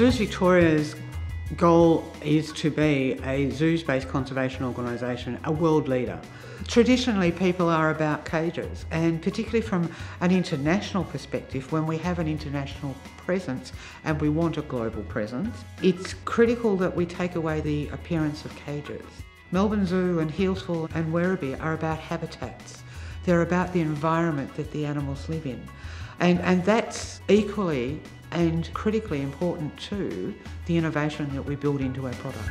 Zoos Victoria's goal is to be a zoos-based conservation organisation, a world leader. Traditionally, people are about cages, and particularly from an international perspective, when we have an international presence and we want a global presence, it's critical that we take away the appearance of cages. Melbourne Zoo and Healesville and Werribee are about habitats. They're about the environment that the animals live in. And, and that's equally and critically important to the innovation that we build into our product.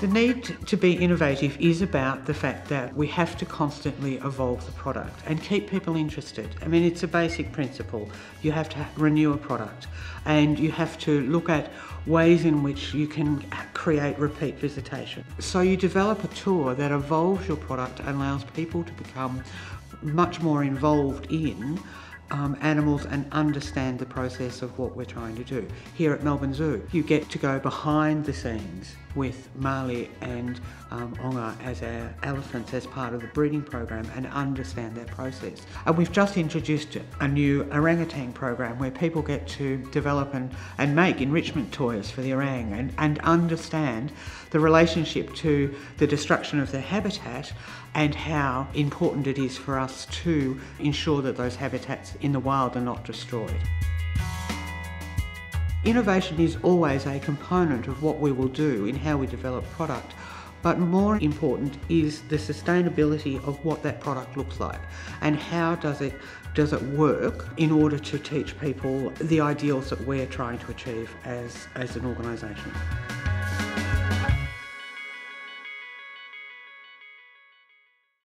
The need to be innovative is about the fact that we have to constantly evolve the product and keep people interested. I mean, it's a basic principle. You have to renew a product and you have to look at ways in which you can create repeat visitation. So you develop a tour that evolves your product and allows people to become much more involved in um, animals and understand the process of what we're trying to do. Here at Melbourne Zoo, you get to go behind the scenes with Mali and um, Onga as our elephants as part of the breeding program and understand that process. And we've just introduced a new orangutan program where people get to develop and, and make enrichment toys for the orang and, and understand the relationship to the destruction of their habitat and how important it is for us to ensure that those habitats in the wild are not destroyed. Innovation is always a component of what we will do in how we develop product, but more important is the sustainability of what that product looks like and how does it does it work in order to teach people the ideals that we're trying to achieve as, as an organisation.